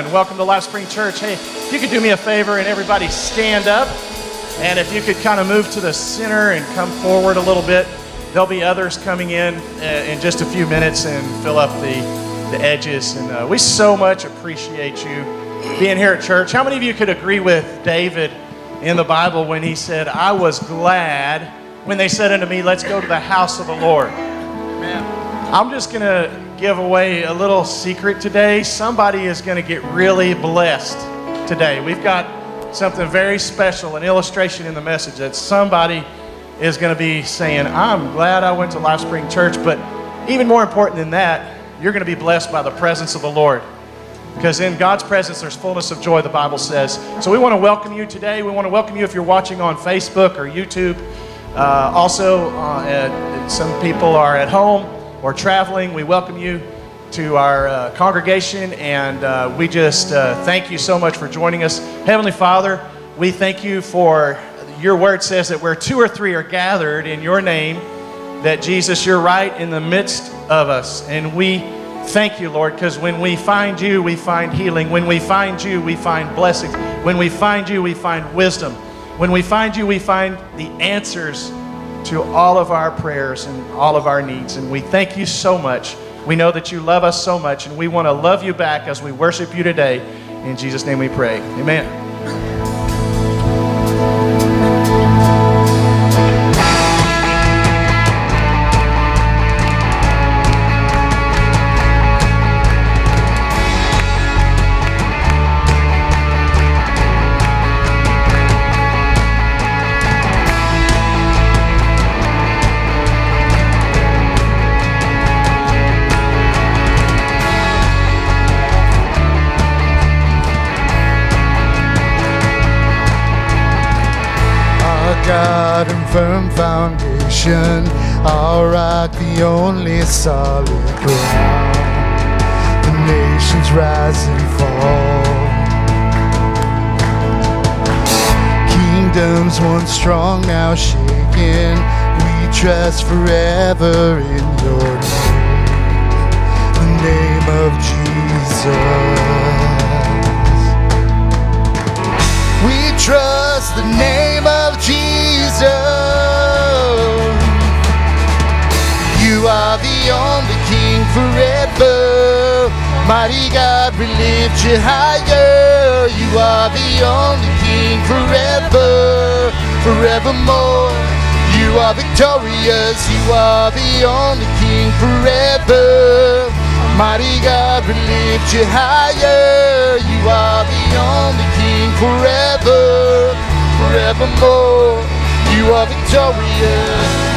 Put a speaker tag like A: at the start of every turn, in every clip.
A: And welcome to Lifespring Church. Hey, if you could do me a favor and everybody stand up, and if you could kind of move to the center and come forward a little bit, there'll be others coming in uh, in just a few minutes and fill up the, the edges. And uh, we so much appreciate you being here at church. How many of you could agree with David in the Bible when he said, I was glad when they said unto me, Let's go to the house of the Lord? Man, I'm just going to give away a little secret today. Somebody is going to get really blessed today. We've got something very special, an illustration in the message that somebody is going to be saying, I'm glad I went to Lifespring Church, but even more important than that, you're going to be blessed by the presence of the Lord. Because in God's presence, there's fullness of joy, the Bible says. So we want to welcome you today. We want to welcome you if you're watching on Facebook or YouTube. Uh, also, uh, some people are at home or traveling, we welcome you to our uh, congregation and uh, we just uh, thank you so much for joining us. Heavenly Father, we thank you for your word says that where two or three are gathered in your name, that Jesus, you're right in the midst of us. And we thank you, Lord, because when we find you, we find healing. When we find you, we find blessings. When we find you, we find wisdom. When we find you, we find the answers to all of our prayers and all of our needs. And we thank you so much. We know that you love us so much, and we want to love you back as we worship you today. In Jesus' name we pray. Amen.
B: Firm foundation, our rock, the only solid ground. The nations rise and fall. Kingdoms once strong, now shaken. We trust forever in your name, the name of Jesus. We trust the name of Jesus. You are the only King forever. Mighty God, we lift you higher. You are the only King forever, forevermore. You are victorious. You are the only King forever. Mighty God, we lift you higher. You are the only King forever, forevermore. You are victorious.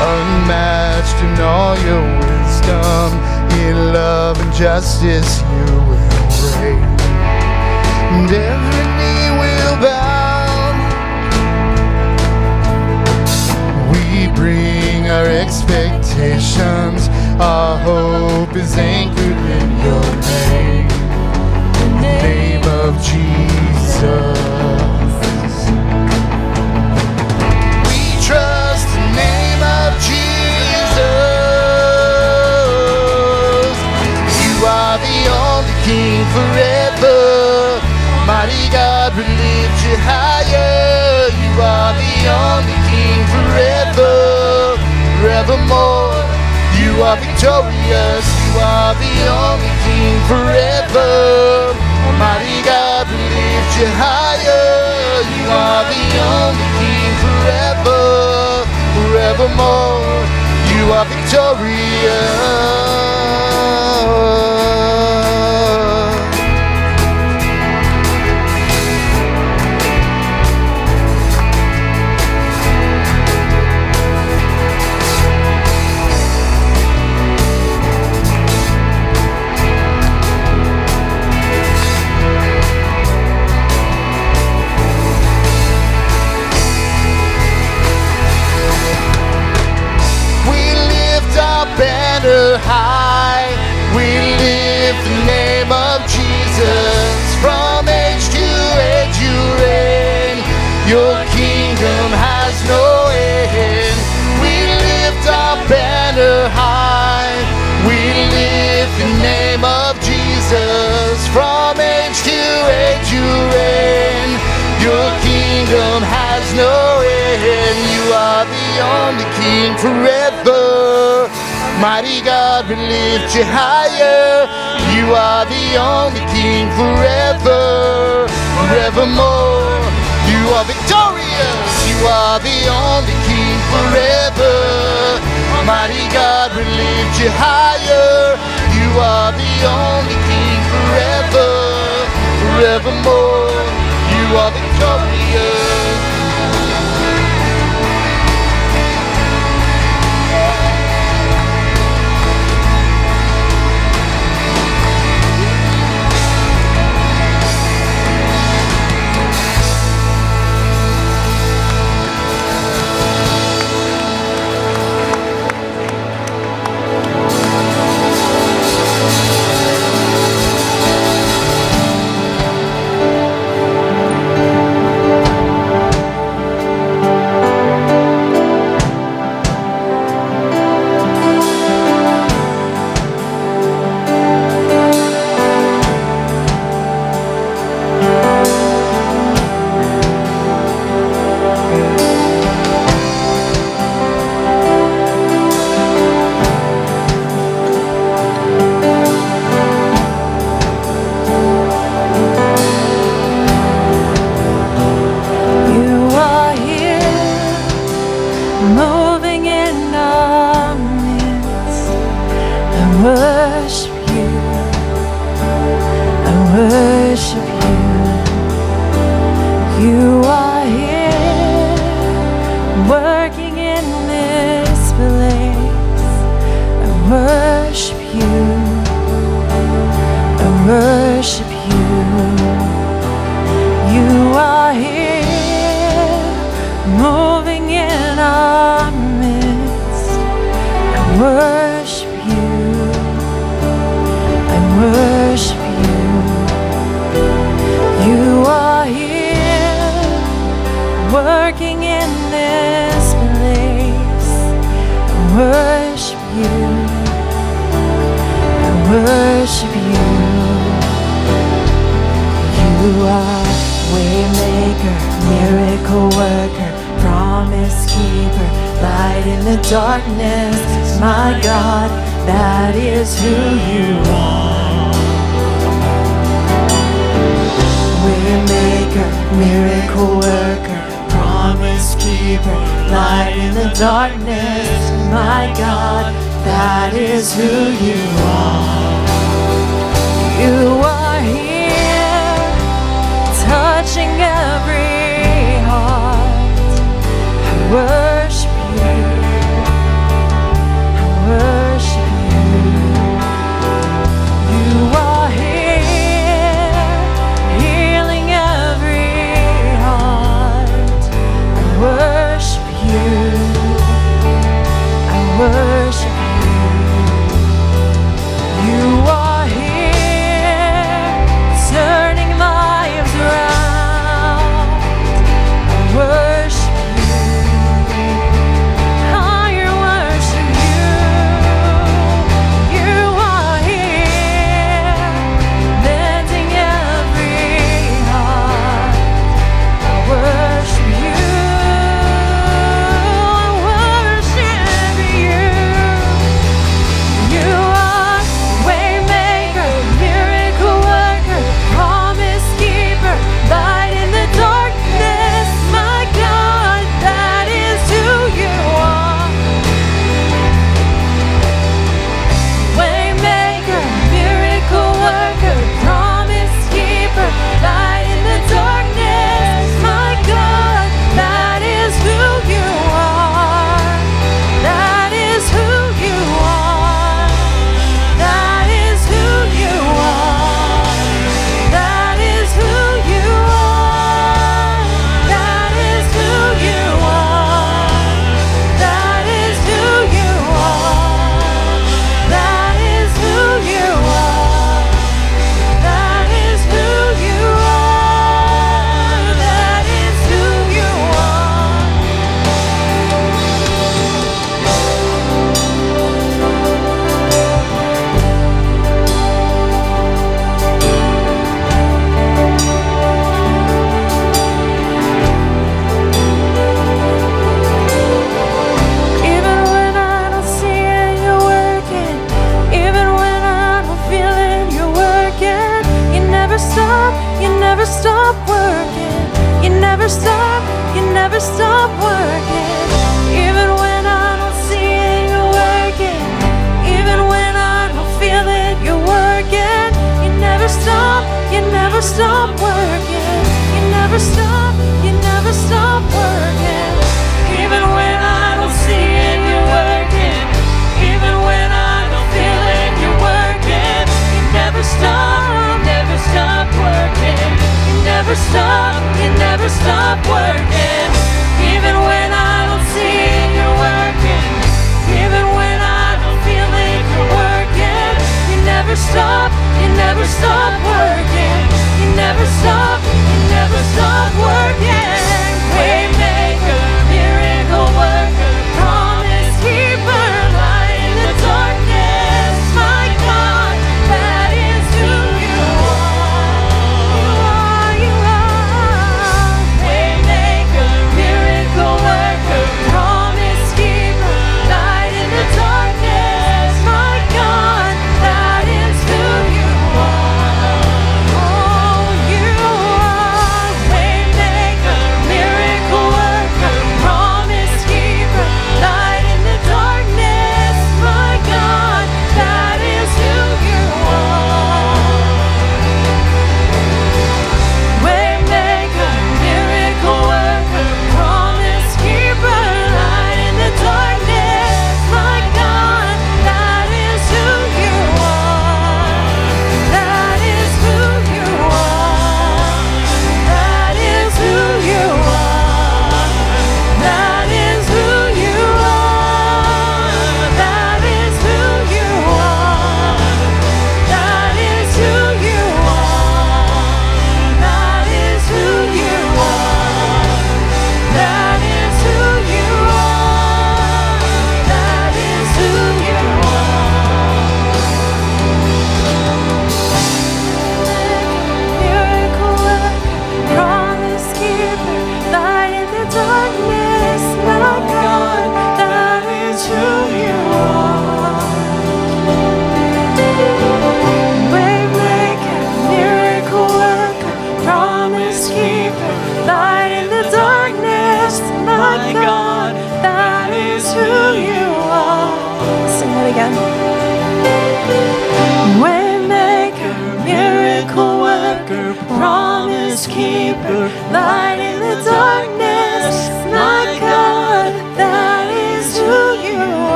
B: Unmatched in all your wisdom, in love and justice you will reign. And every knee We bring our expectations, our hope is anchored in your name, in the name of Jesus. We trust the name of Jesus. You are the only King forever. Mighty God, we lift you higher. You are the only King forever, forevermore. You are victorious. You are the only King forever. Mighty God, we lift you higher. You are the only King forever, forevermore. You are victorious.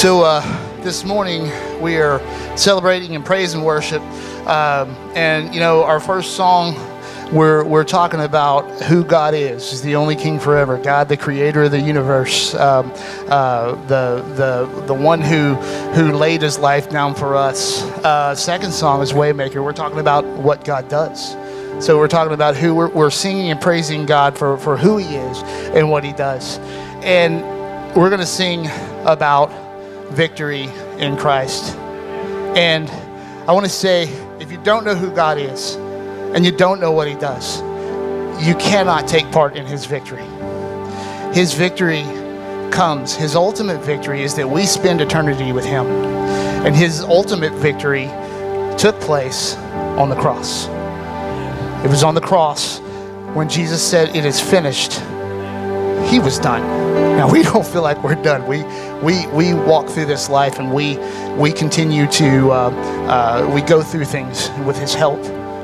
B: So uh, this morning we are celebrating and praise and worship, um, and you know our first song. We're, we're talking about who God is. He's the only King forever. God, the creator of the universe. Um, uh, the, the, the one who, who laid his life down for us. Uh, second song is Waymaker. We're talking about what God does. So we're talking about who we're, we're singing and praising God for, for who he is and what he does. And we're going to sing about victory in Christ. And I want to say if you don't know who God is and you don't know what he does, you cannot take part in his victory. His victory comes, his ultimate victory is that we spend eternity with him. And his ultimate victory took place on the cross. It was on the cross when Jesus said, It is finished. He was done. Now we don't feel like we're done. We we we walk through this life and we we continue to uh, uh, we go through things with His help.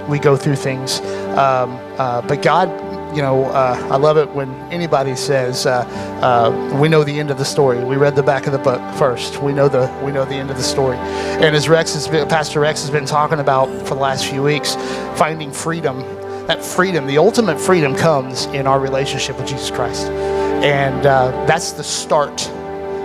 B: We go through things, um, uh, but God, you know, uh, I love it when anybody says uh, uh, we know the end of the story. We read the back of the book first. We know the we know the end of the story. And as Rex has been, Pastor Rex has been talking about for the last few weeks, finding freedom that freedom, the ultimate freedom, comes in our relationship with Jesus Christ. And uh, that's the start.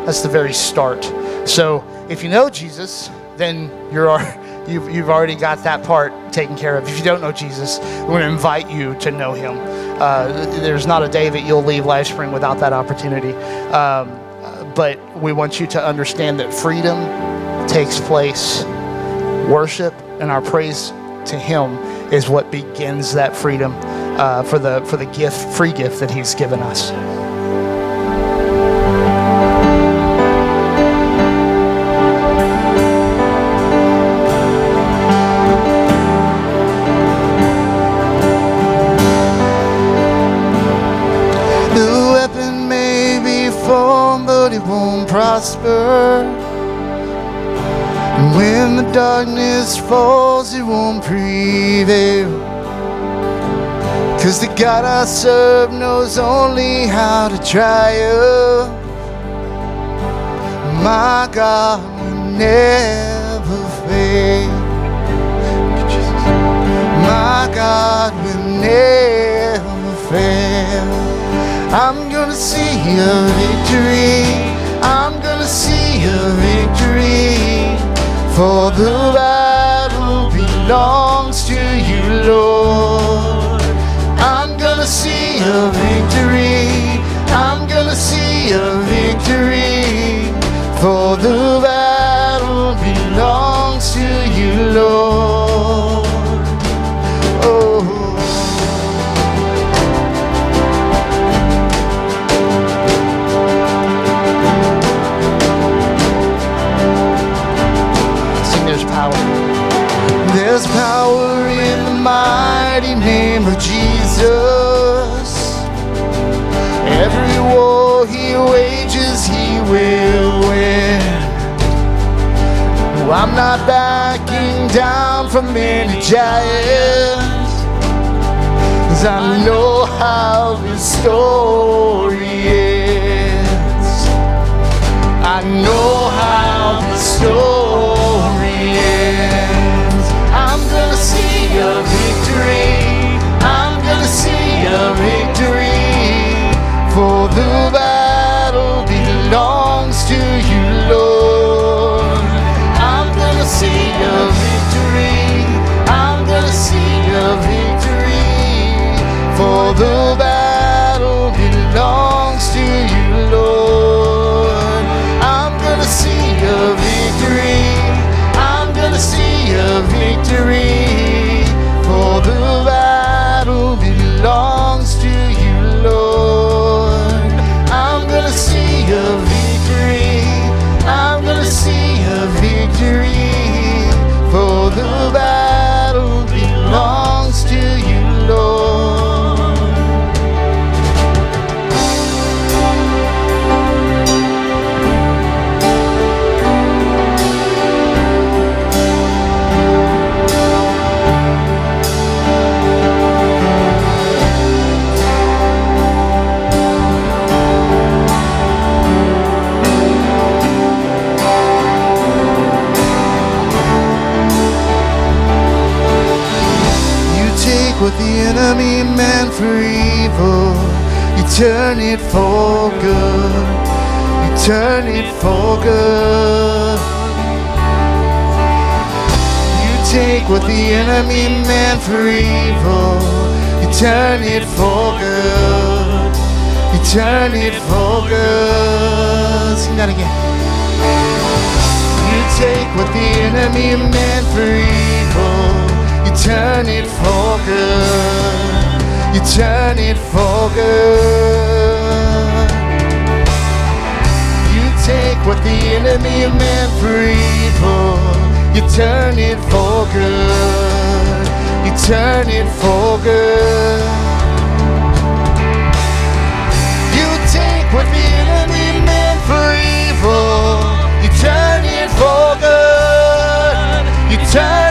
B: That's the very start. So if you know Jesus, then you're you've, you've already got that part taken care of. If you don't know Jesus, we want to invite you to know him. uh, there's not a day that you'll leave Lifespring without that opportunity. Um, but we want you to understand that freedom takes place. Worship and our praise to Him is what begins that freedom uh, for the for the gift, free gift that He's given us. When the darkness falls, it won't prevail. Cause the God I serve knows only how to triumph. My God will never fail. My God will never fail. I'm gonna see a victory. I'm gonna see a victory. For the battle belongs to you, Lord. I'm gonna see a victory. I'm gonna see a victory. For the battle belongs to you, Lord. Name of Jesus. Every war he wages, he will win. No, I'm not backing down from any giants. Cause I know how this story ends. I know how the story ends. I'm gonna see a victory. Victory. For the enemy meant for evil, you turn it for good. You turn it for good. You take what the enemy meant for evil, you turn it for good. You turn it for good. Sing that again. You take what the enemy meant for evil, you turn it for good. You turn it for good. You take what the enemy meant for evil, you turn it for good. You turn it for good. You take what the enemy meant for evil, you turn it for good. You turn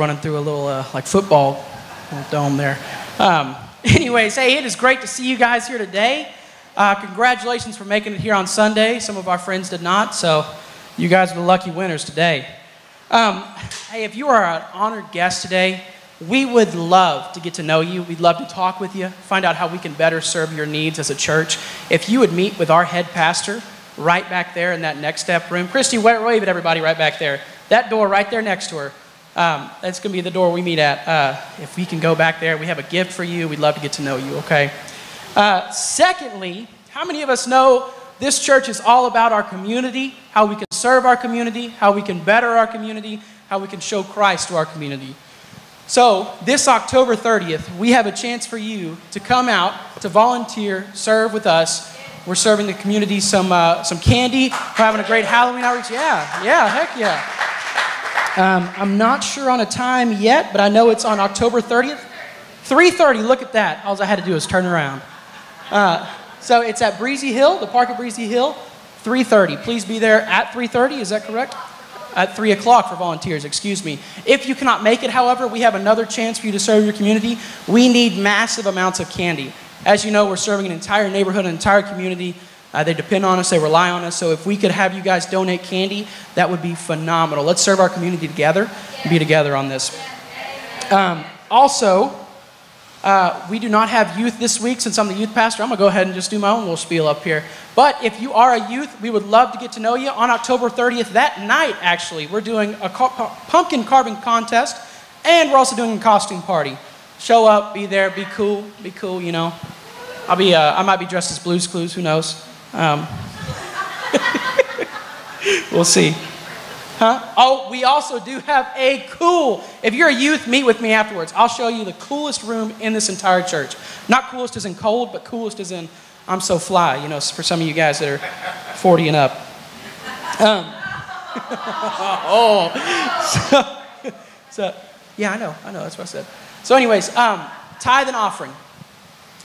C: running through a little uh, like football dome there. Um, anyways, hey, it is great to see you guys here today. Uh, congratulations for making it here on Sunday. Some of our friends did not, so you guys are the lucky winners today. Um, hey, if you are an honored guest today, we would love to get to know you. We'd love to talk with you, find out how we can better serve your needs as a church. If you would meet with our head pastor right back there in that next step room, Christy, wave at everybody right back there. That door right there next to her. Um, that's going to be the door we meet at. Uh, if we can go back there, we have a gift for you. We'd love to get to know you, okay? Uh, secondly, how many of us know this church is all about our community, how we can serve our community, how we can better our community, how we can show Christ to our community? So, this October 30th, we have a chance for you to come out, to volunteer, serve with us. We're serving the community some, uh, some candy. We're having a great Halloween outreach. Yeah, yeah, heck yeah. Um, I'm not sure on a time yet, but I know it's on October 30th. 3:30. Look at that. All I had to do was turn around. Uh, so it's at Breezy Hill, the park at Breezy Hill. 3:30. Please be there at 3:30. Is that correct? At 3 o'clock for volunteers. Excuse me. If you cannot make it, however, we have another chance for you to serve your community. We need massive amounts of candy. As you know, we're serving an entire neighborhood, an entire community. Uh, they depend on us, they rely on us. So if we could have you guys donate candy, that would be phenomenal. Let's serve our community together and be together on this. Um, also, uh, we do not have youth this week since I'm the youth pastor. I'm going to go ahead and just do my own little spiel up here. But if you are a youth, we would love to get to know you. On October 30th, that night, actually, we're doing a pumpkin carving contest and we're also doing a costume party. Show up, be there, be cool, be cool, you know. I'll be, uh, I might be dressed as Blue's Clues, who knows. Um, we'll see. Huh? Oh, we also do have a cool. If you're a youth, meet with me afterwards. I'll show you the coolest room in this entire church. Not coolest as in cold, but coolest as in I'm so fly. You know, for some of you guys that are 40 and up. Um, oh, so, so, yeah, I know, I know. That's what I said. So, anyways, um, tithe and offering.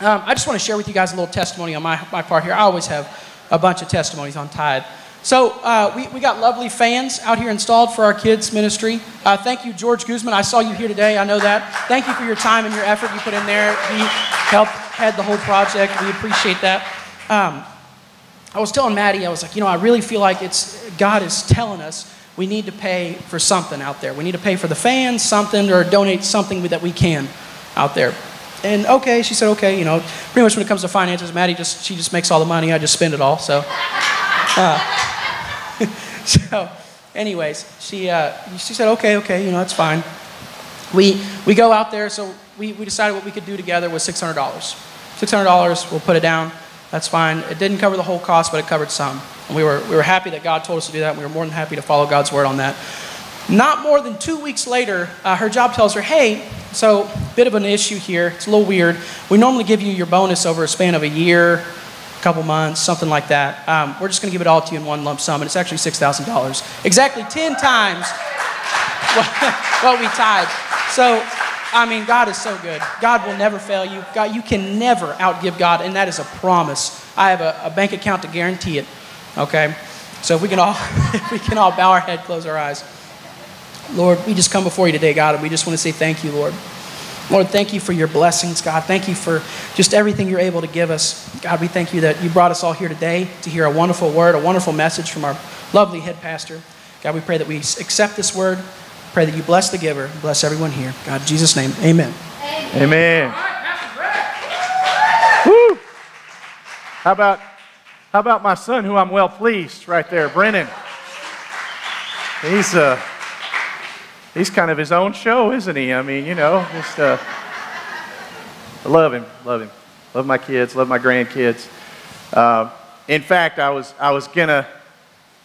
C: Um, I just want to share with you guys a little testimony on my, my part here. I always have a bunch of testimonies on tithe. So uh, we, we got lovely fans out here installed for our kids ministry. Uh, thank you, George Guzman. I saw you here today. I know that. Thank you for your time and your effort you put in there. He helped head the whole project. We appreciate that. Um, I was telling Maddie, I was like, you know, I really feel like it's God is telling us we need to pay for something out there. We need to pay for the fans, something, or donate something that we can out there. And okay, she said, okay, you know, pretty much when it comes to finances, Maddie just, she just makes all the money. I just spend it all. So, uh, so anyways, she, uh, she said, okay, okay, you know, it's fine. We, we go out there, so we, we decided what we could do together was $600. $600, we'll put it down. That's fine. It didn't cover the whole cost, but it covered some. And we were, we were happy that God told us to do that. And we were more than happy to follow God's word on that. Not more than two weeks later, uh, her job tells her, hey, so bit of an issue here. It's a little weird. We normally give you your bonus over a span of a year, a couple months, something like that. Um, we're just going to give it all to you in one lump sum, and it's actually $6,000. Exactly 10 times what we tied. So, I mean, God is so good. God will never fail you. God, you can never outgive God, and that is a promise. I have a, a bank account to guarantee it. Okay? So if we can all, we can all bow our head, close our eyes. Lord, we just come before you today, God, and we just want to say thank you, Lord. Lord, thank you for your blessings, God. Thank you for just everything you're able to give us. God, we thank you that you brought us all here today to hear a wonderful word, a wonderful message from our lovely head pastor. God, we pray that we accept this word. Pray that you bless the giver, bless everyone here. God, in Jesus' name, amen.
A: Amen. Woo! How about how about my son, who I'm well pleased right there, Brennan? He's uh, he's kind of his own show, isn't he? I mean, you know, just uh, I love him, love him, love my kids, love my grandkids. Uh, in fact, I was I was gonna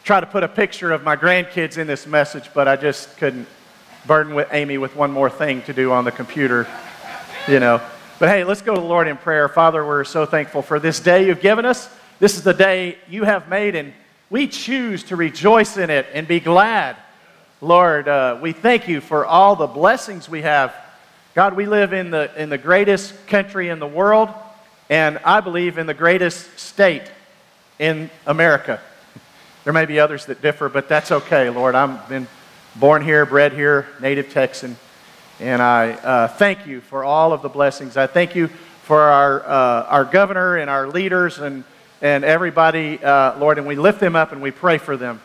A: try to put a picture of my grandkids in this message, but I just couldn't burden with Amy with one more thing to do on the computer, you know. But hey, let's go to the Lord in prayer. Father, we're so thankful for this day you've given us. This is the day you have made, and we choose to rejoice in it and be glad. Lord, uh, we thank you for all the blessings we have. God, we live in the, in the greatest country in the world, and I believe in the greatest state in America. There may be others that differ, but that's okay, Lord. I've been born here, bred here, native Texan. And I uh, thank you for all of the blessings. I thank you for our, uh, our governor and our leaders and, and everybody, uh, Lord, and we lift them up and we pray for them,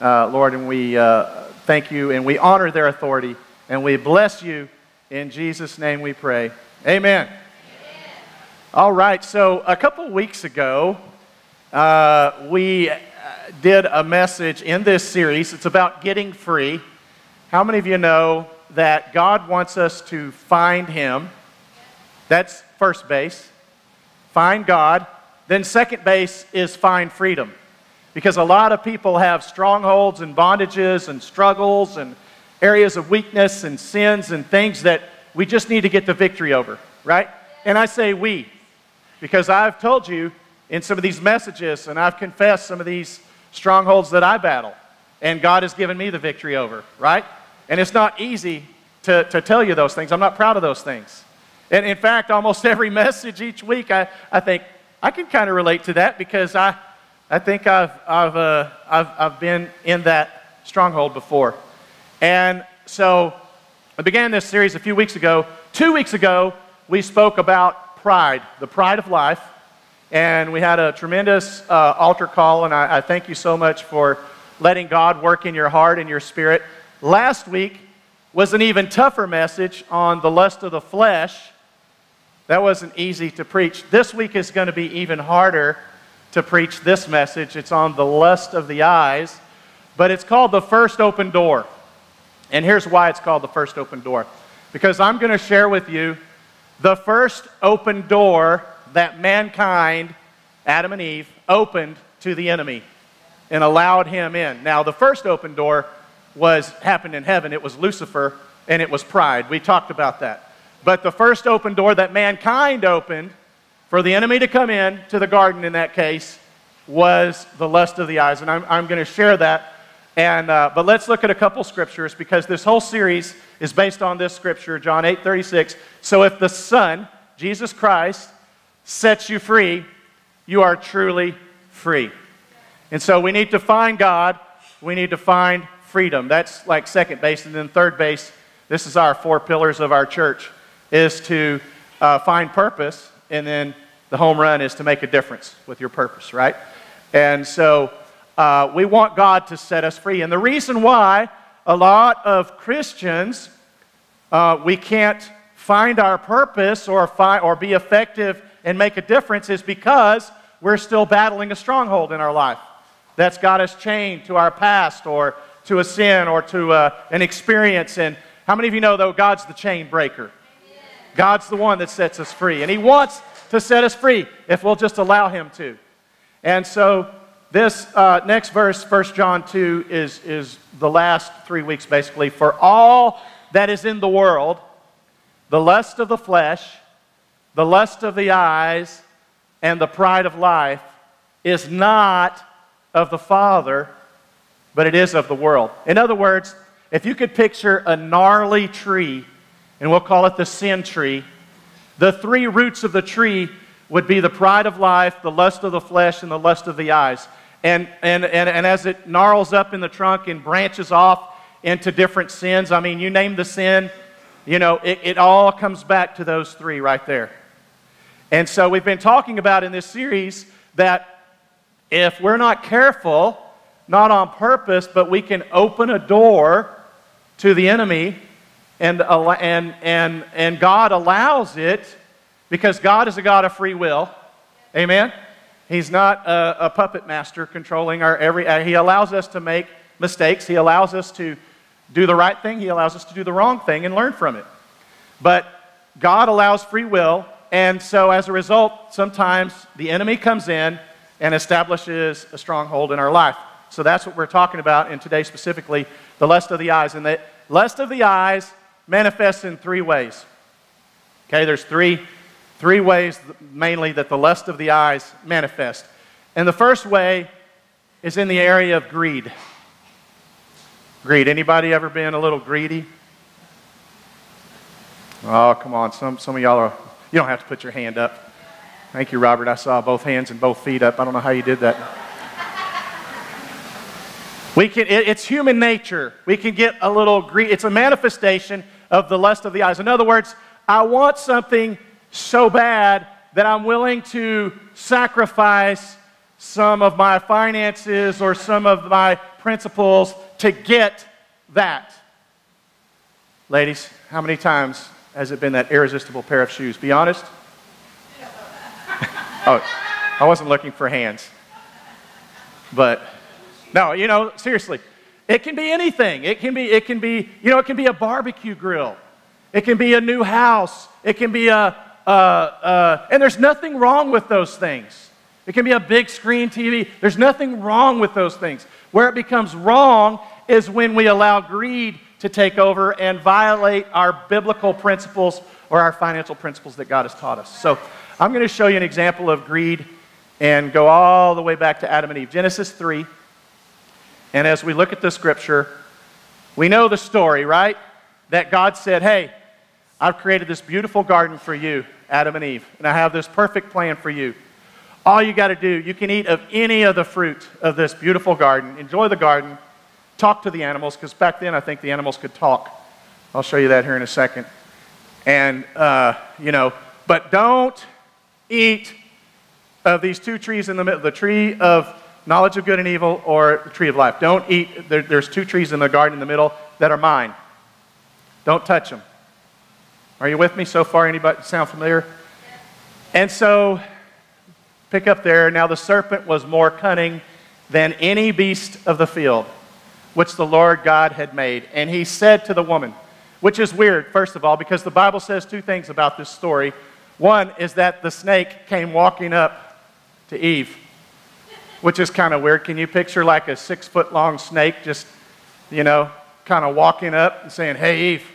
A: uh, Lord, and we uh, thank you and we honor their authority and we bless you. In Jesus' name we pray. Amen. Amen. All right, so a couple weeks ago, uh, we did a message in this series. It's about getting free. How many of you know that God wants us to find Him. That's first base. Find God. Then, second base is find freedom. Because a lot of people have strongholds and bondages and struggles and areas of weakness and sins and things that we just need to get the victory over, right? And I say we, because I've told you in some of these messages and I've confessed some of these strongholds that I battle, and God has given me the victory over, right? And it's not easy to, to tell you those things. I'm not proud of those things. And in fact, almost every message each week, I, I think I can kind of relate to that because I, I think I've, I've, uh, I've, I've been in that stronghold before. And so I began this series a few weeks ago. Two weeks ago, we spoke about pride, the pride of life. And we had a tremendous uh, altar call, and I, I thank you so much for letting God work in your heart and your spirit. Last week was an even tougher message on the lust of the flesh. That wasn't easy to preach. This week is going to be even harder to preach this message. It's on the lust of the eyes, but it's called the first open door. And here's why it's called the first open door because I'm going to share with you the first open door that mankind, Adam and Eve, opened to the enemy and allowed him in. Now, the first open door was happened in heaven. It was Lucifer and it was pride. We talked about that. But the first open door that mankind opened for the enemy to come in to the garden in that case was the lust of the eyes. And I'm, I'm going to share that. And, uh, but let's look at a couple scriptures because this whole series is based on this scripture, John 8 36. So if the Son, Jesus Christ, sets you free, you are truly free. And so we need to find God. We need to find freedom. That's like second base. And then third base, this is our four pillars of our church, is to uh, find purpose. And then the home run is to make a difference with your purpose, right? And so uh, we want God to set us free. And the reason why a lot of Christians, uh, we can't find our purpose or, fi- or be effective and make a difference is because we're still battling a stronghold in our life that's got us chained to our past or to a sin or to uh, an experience. And how many of you know, though, God's the chain breaker? God's the one that sets us free. And He wants to set us free if we'll just allow Him to. And so, this uh, next verse, 1 John 2, is, is the last three weeks basically. For all that is in the world, the lust of the flesh, the lust of the eyes, and the pride of life is not of the Father but it is of the world. In other words, if you could picture a gnarly tree, and we'll call it the sin tree, the three roots of the tree would be the pride of life, the lust of the flesh, and the lust of the eyes. And, and, and, and as it gnarls up in the trunk and branches off into different sins, I mean, you name the sin, you know, it, it all comes back to those three right there. And so we've been talking about in this series that if we're not careful, not on purpose, but we can open a door to the enemy, and, and, and, and God allows it because God is a God of free will. Amen? He's not a, a puppet master controlling our every. uh, He allows us to make mistakes. He allows us to do the right thing. He allows us to do the wrong thing and learn from it. But God allows free will, and so as a result, sometimes the enemy comes in and establishes a stronghold in our life. So that's what we're talking about in today specifically the lust of the eyes. And the lust of the eyes manifests in three ways. Okay, there's three, three ways mainly that the lust of the eyes manifest. And the first way is in the area of greed. Greed. Anybody ever been a little greedy? Oh, come on. Some, some of y'all are, you don't have to put your hand up. Thank you, Robert. I saw both hands and both feet up. I don't know how you did that. We can, it, it's human nature. We can get a little greed. It's a manifestation of the lust of the eyes. In other words, I want something so bad that I'm willing to sacrifice some of my finances or some of my principles to get that. Ladies, how many times has it been that irresistible pair of shoes? Be honest. oh, I wasn't looking for hands. But no, you know, seriously. It can be anything. It can be, it can be, you know, it can be a barbecue grill. It can be a new house. It can be a, and there's nothing wrong with those things. It can be a big screen TV. There's nothing wrong with those things. Where it becomes wrong is when we allow greed to take over and violate our biblical principles or our financial principles that God has taught us. So I'm going to show you an example of greed and go all the way back to Adam and Eve. Genesis 3. And as we look at the scripture, we know the story, right? That God said, Hey, I've created this beautiful garden for you, Adam and Eve, and I have this perfect plan for you. All you got to do, you can eat of any of the fruit of this beautiful garden, enjoy the garden, talk to the animals, because back then I think the animals could talk. I'll show you that here in a second. And, uh, you know, but don't eat of these two trees in the middle the tree of knowledge of good and evil or the tree of life. Don't eat, there, there's two trees in the garden in the middle that are mine. Don't touch them. Are you with me so far? Anybody sound familiar? And so, pick up there. Now the serpent was more cunning than any beast of the field, which the Lord God had made. And he said to the woman, which is weird, first of all, because the Bible says two things about this story. One is that the snake came walking up to Eve, which is kind of weird. Can you picture like a six foot long snake just, you know, kind of walking up and saying, Hey, Eve,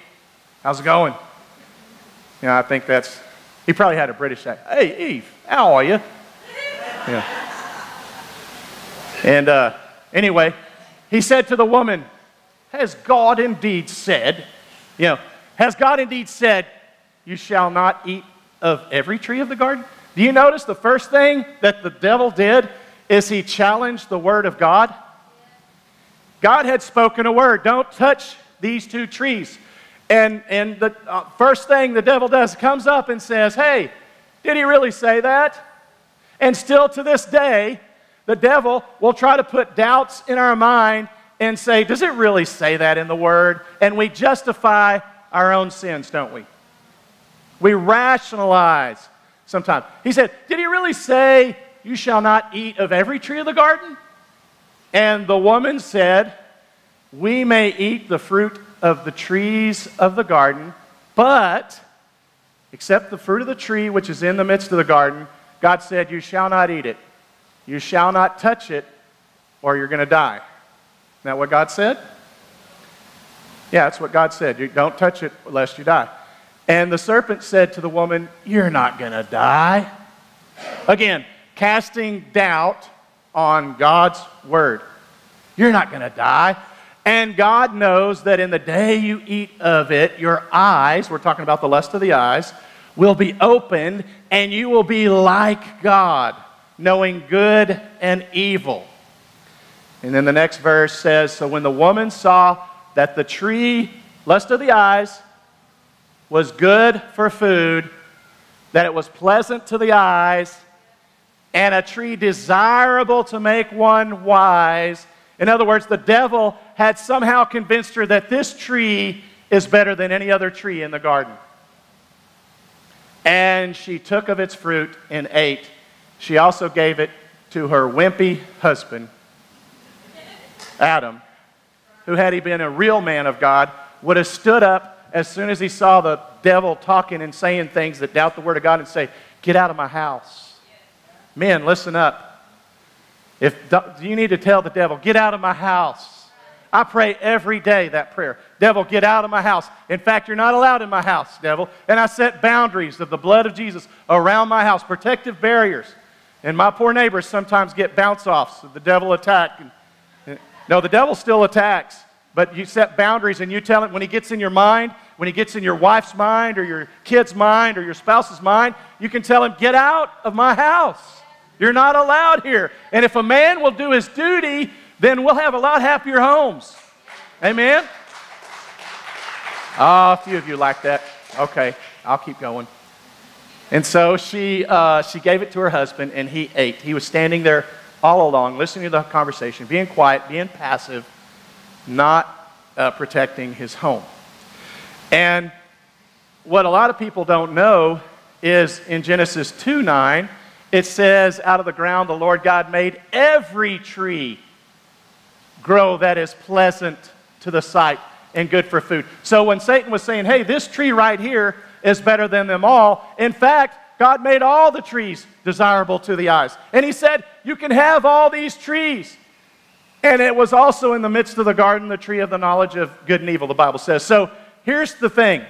A: how's it going? You know, I think that's, he probably had a British accent. Hey, Eve, how are you? Yeah. And uh, anyway, he said to the woman, Has God indeed said, you know, has God indeed said, You shall not eat of every tree of the garden? Do you notice the first thing that the devil did is he challenged the word of God? God had spoken a word don't touch these two trees. And, and the uh, first thing the devil does comes up and says, Hey, did he really say that? And still to this day, the devil will try to put doubts in our mind and say, Does it really say that in the word? And we justify our own sins, don't we? We rationalize sometimes. He said, Did he really say, You shall not eat of every tree of the garden? And the woman said, We may eat the fruit of the trees of the garden, but except the fruit of the tree which is in the midst of the garden, God said, You shall not eat it. You shall not touch it, or you're going to die. Isn't that what God said? Yeah, that's what God said. You don't touch it lest you die. And the serpent said to the woman, You're not going to die. Again, casting doubt on God's word. You're not going to die. And God knows that in the day you eat of it, your eyes, we're talking about the lust of the eyes, will be opened and you will be like God, knowing good and evil. And then the next verse says So when the woman saw that the tree, lust of the eyes, was good for food, that it was pleasant to the eyes, and a tree desirable to make one wise, In other words, the devil had somehow convinced her that this tree is better than any other tree in the garden. And she took of its fruit and ate. She also gave it to her wimpy husband, Adam, who, had he been a real man of God, would have stood up as soon as he saw the devil talking and saying things that doubt the word of God and say, Get out of my house. Men, listen up. If you need to tell the devil, get out of my house. I pray every day that prayer. Devil, get out of my house. In fact, you're not allowed in my house, devil. And I set boundaries of the blood of Jesus around my house, protective barriers. And my poor neighbors sometimes get bounce offs. of The devil attack. No, the devil still attacks. But you set boundaries and you tell him when he gets in your mind, when he gets in your wife's mind or your kid's mind or your spouse's mind, you can tell him, get out of my house. You're not allowed here. And if a man will do his duty, then we'll have a lot happier homes. Amen? Ah, a few of you like that. Okay, I'll keep going. And so she, uh, she gave it to her husband, and he ate. He was standing there all along, listening to the conversation, being quiet, being passive, not uh, protecting his home. And what a lot of people don't know is in Genesis 2 9, it says, Out of the ground the Lord God made every tree grow that is pleasant to the sight and good for food. So when Satan was saying, Hey, this tree right here is better than them all, in fact, God made all the trees desirable to the eyes. And he said, You can have all these trees. And it was also in the midst of the garden, the tree of the knowledge of good and evil, the Bible says. So here's the thing,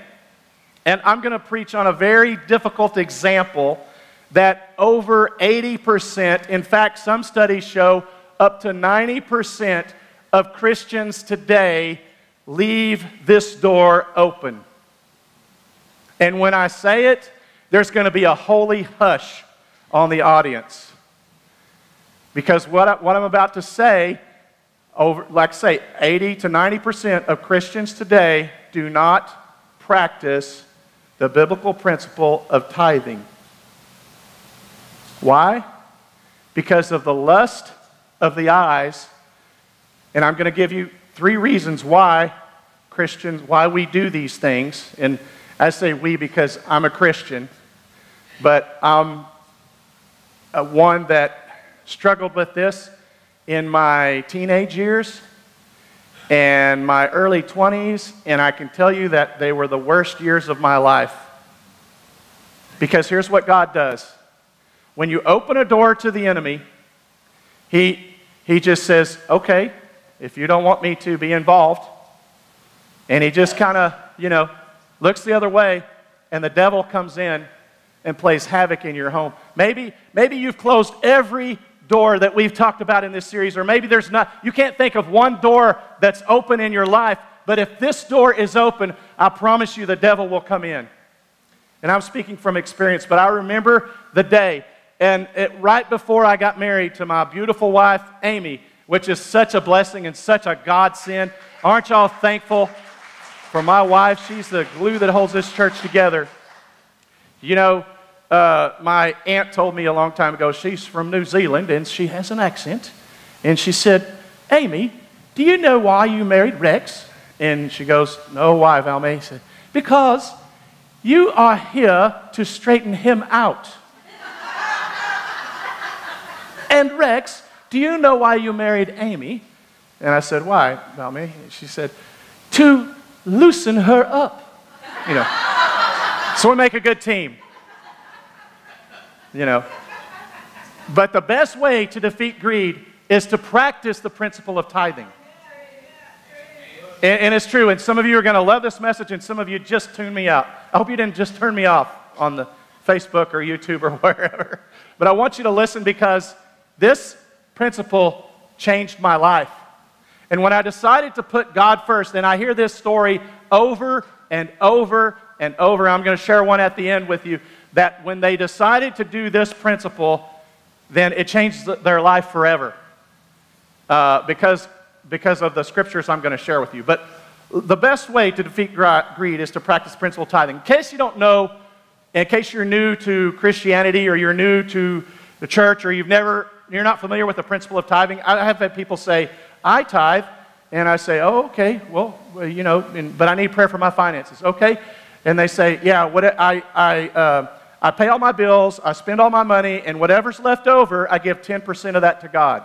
A: and I'm going to preach on a very difficult example that over 80%, in fact, some studies show up to 90% of Christians today leave this door open. And when I say it, there's going to be a holy hush on the audience. Because what, I, what I'm about to say, over, like I say, 80 to 90% of Christians today do not practice the biblical principle of tithing. Why? Because of the lust of the eyes. And I'm going to give you three reasons why Christians, why we do these things. And I say we because I'm a Christian, but I'm uh, one that struggled with this in my teenage years and my early 20s, and I can tell you that they were the worst years of my life. Because here's what God does when you open a door to the enemy, he, he just says, okay, if you don't want me to be involved, and he just kind of, you know, looks the other way, and the devil comes in and plays havoc in your home. Maybe, maybe you've closed every door that we've talked about in this series, or maybe there's not, you can't think of one door that's open in your life, but if this door is open, I promise you the devil will come in. And I'm speaking from experience, but I remember the day and it, right before I got married to my beautiful wife, Amy, which is such a blessing and such a godsend. Aren't y'all thankful for my wife? She's the glue that holds this church together. You know, uh, my aunt told me a long time ago, she's from New Zealand and she has an accent. And she said, Amy, do you know why you married Rex? And she goes, No, why, Valme? He said, Because you are here to straighten him out. And Rex, do you know why you married Amy? And I said, Why, Valmy? She said, To loosen her up. You know. so we make a good team. You know. But the best way to defeat greed is to practice the principle of tithing. And, and it's true, and some of you are going to love this message, and some of you just tuned me out. I hope you didn't just turn me off on the Facebook or YouTube or wherever. But I want you to listen because this principle changed my life. And when I decided to put God first, and I hear this story over and over and over, I'm going to share one at the end with you, that when they decided to do this principle, then it changed their life forever uh, because, because of the scriptures I'm going to share with you. But the best way to defeat greed is to practice principle tithing. In case you don't know, in case you're new to Christianity or you're new to the church or you've never you're not familiar with the principle of tithing, I have had people say, I tithe. And I say, oh, okay, well, you know, and, but I need prayer for my finances. Okay. And they say, yeah, what I, I, uh, I pay all my bills, I spend all my money, and whatever's left over, I give 10% of that to God.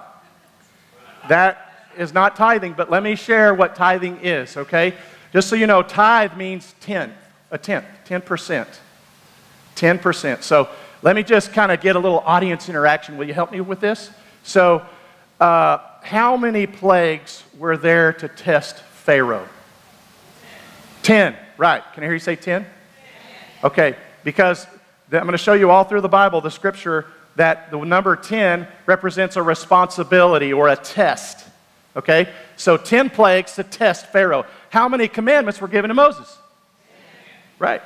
A: That is not tithing, but let me share what tithing is, okay? Just so you know, tithe means 10, a tenth, 10%. 10%. So let me just kind of get a little audience interaction. Will you help me with this? So, uh, how many plagues were there to test Pharaoh? 10, right. Can I hear you say 10? Okay, because I'm going to show you all through the Bible the scripture that the number 10 represents a responsibility or a test. Okay? So 10 plagues to test Pharaoh. How many commandments were given to Moses? Right.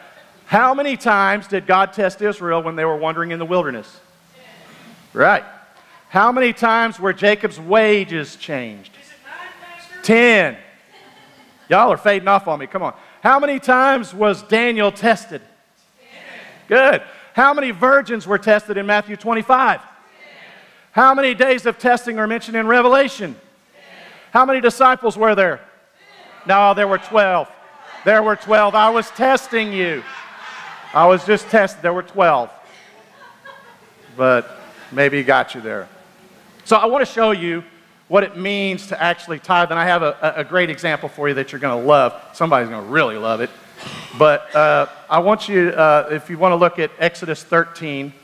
A: How many times did God test Israel when they were wandering in the wilderness? Right. How many times were Jacob's wages changed? Ten. Y'all are fading off on me. Come on. How many times was Daniel tested? Good. How many virgins were tested in Matthew 25? How many days of testing are mentioned in Revelation? How many disciples were there? No, there were 12. There were 12. I was testing you. I was just testing. There were 12. But maybe he got you there. So I want to show you what it means to actually tithe. And I have a, a great example for you that you're going to love. Somebody's going to really love it. But uh, I want you, uh, if you want to look at Exodus 13,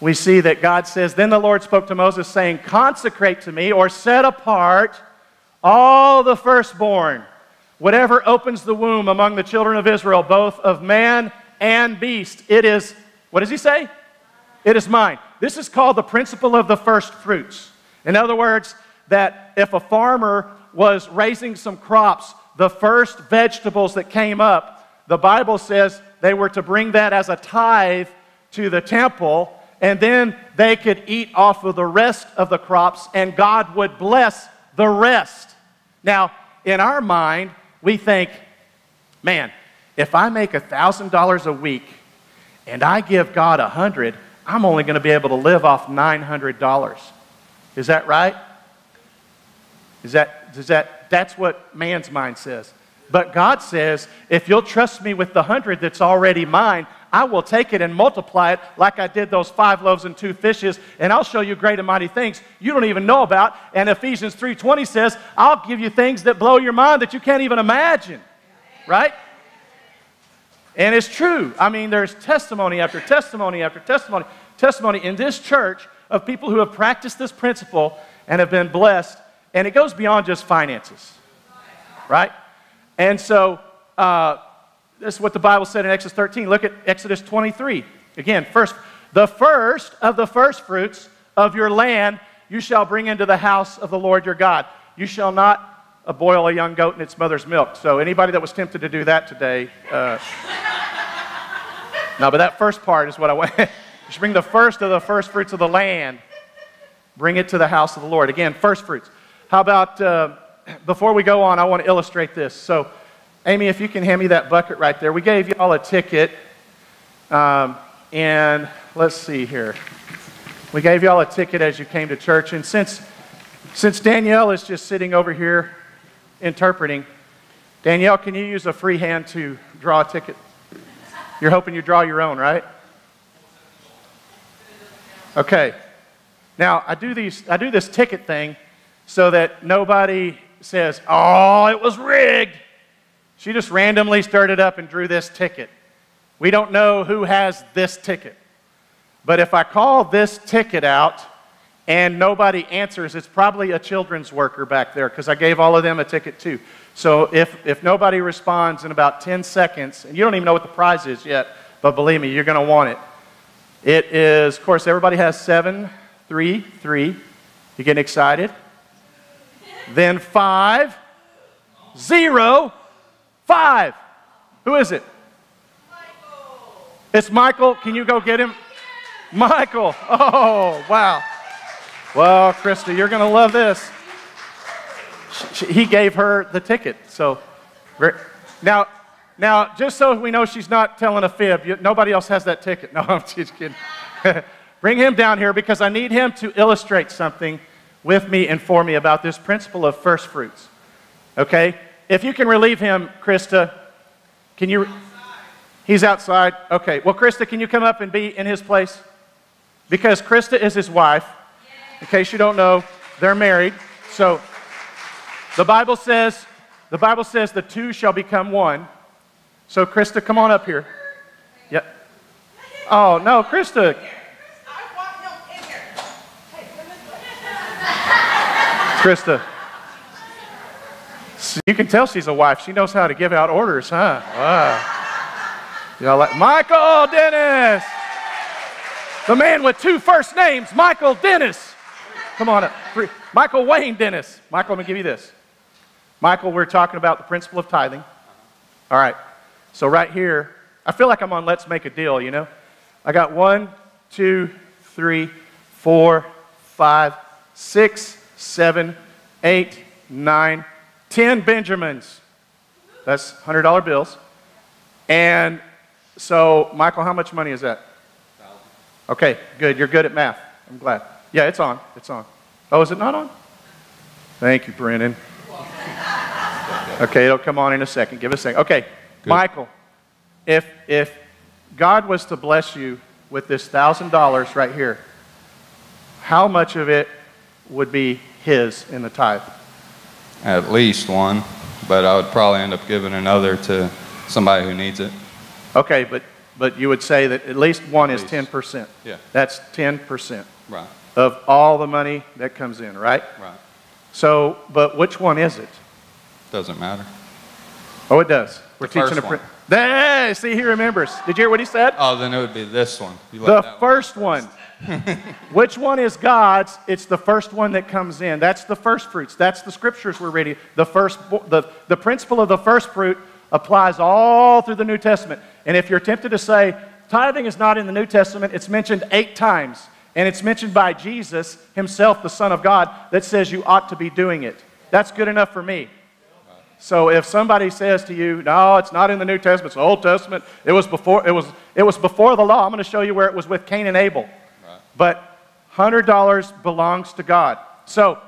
A: we see that God says, Then the Lord spoke to Moses, saying, Consecrate to me or set apart all the firstborn, whatever opens the womb among the children of Israel, both of man and beast. It is, what does he say? It is mine. This is called the principle of the first fruits. In other words, that if a farmer was raising some crops, the first vegetables that came up, the Bible says they were to bring that as a tithe to the temple, and then they could eat off of the rest of the crops, and God would bless the rest. Now, in our mind, we think, man, if I make $1,000 a week and I give God a 100 I'm only going to be able to live off $900. Is that right? Is that, is that, that's what man's mind says. But God says, if you'll trust me with the hundred that's already mine, I will take it and multiply it like I did those five loaves and two fishes, and I'll show you great and mighty things you don't even know about. And Ephesians 3:20 says, I'll give you things that blow your mind that you can't even imagine. Right? And it's true. I mean, there's testimony after testimony after testimony, testimony in this church of people who have practiced this principle and have been blessed. And it goes beyond just finances, right? And so, uh, this is what the Bible said in Exodus 13. Look at Exodus 23. Again, first, the first of the first fruits of your land you shall bring into the house of the Lord your God. You shall not uh, boil a young goat in its mother's milk. So, anybody that was tempted to do that today, uh, no, but that first part is what I want. you should bring the first of the first fruits of the land, bring it to the house of the Lord. Again, first fruits. How about, uh, before we go on, I want to illustrate this. So, Amy, if you can hand me that bucket right there. We gave you all a ticket. Um, and let's see here. We gave you all a ticket as you came to church. And since, since Danielle is just sitting over here interpreting, Danielle, can you use a free hand to draw a ticket? You're hoping you draw your own, right? Okay. Now, I do, these, I do this ticket thing so that nobody says, oh, it was rigged. She just randomly started up and drew this ticket. We don't know who has this ticket. But if I call this ticket out and nobody answers, it's probably a children's worker back there because I gave all of them a ticket too. So if, if nobody responds in about 10 seconds, and you don't even know what the prize is yet, but believe me, you're going to want it. It is, of course, everybody has seven, three, three. You getting excited? then five, zero, five. Who is it? Michael. It's Michael. Can you go get him? Michael. Oh, wow. Well, Krista, you're going to love this. She, he gave her the ticket. So, now, now, just so we know she's not telling a fib, you, nobody else has that ticket. No, I'm just kidding. Bring him down here because I need him to illustrate something with me and for me about this principle of first fruits. Okay? If you can relieve him, Krista, can you? He's outside. Okay. Well, Krista, can you come up and be in his place? Because Krista is his wife. In case you don't know, they're married. So the Bible says, the Bible says the two shall become one. So Krista, come on up here. Yep. Oh no, Krista. Krista. You can tell she's a wife. She knows how to give out orders, huh? Wow. Y'all like Michael Dennis. The man with two first names, Michael Dennis. Come on up. Michael Wayne Dennis. Michael, let me give you this. Michael, we're talking about the principle of tithing. All right. So right here, I feel like I'm on Let's Make a Deal, you know? I got one, two, three, four, five, six, seven, eight, nine, ten Benjamins. That's $100 bills. And so, Michael, how much money is that? Okay, good. You're good at math. I'm glad. Yeah, it's on. It's on. Oh, is it not on? Thank you, Brennan. Okay, it'll come on in a second. Give us a second. Okay, Michael, if, if God was to bless you with this $1,000 right here, how much of it would be His in the tithe?
D: At least one, but I would probably end up giving another to somebody who needs it.
A: Okay, but, but you would say that at least one is
D: Least.
A: 10%.
D: Yeah.
A: That's 10%
D: Right,
A: of all the money that comes in, right?
D: right.
A: So, but which one is it?
D: Doesn't matter.
A: Oh, it does. We're
D: The
A: teaching
D: first
A: a. Pri-
D: one.
A: Hey, see, he remembers. Did you hear what he said?
D: Oh, then it would be this one.
A: The first one. Which one is God's? It's the first one that comes in. That's the first fruits. That's the scriptures we're reading. The first, the, the principle of the first fruit applies all through the New Testament. And if you're tempted to say tithing is not in the New Testament, it's mentioned eight times, and it's mentioned by Jesus Himself, the Son of God, that says you ought to be doing it. That's good enough for me. So if somebody says to you, "No, it's not in the New Testament; it's the Old Testament. It was before. It was. It was before the law." I'm going to show you where it was with Cain and Abel. But hundred dollars belongs to God. So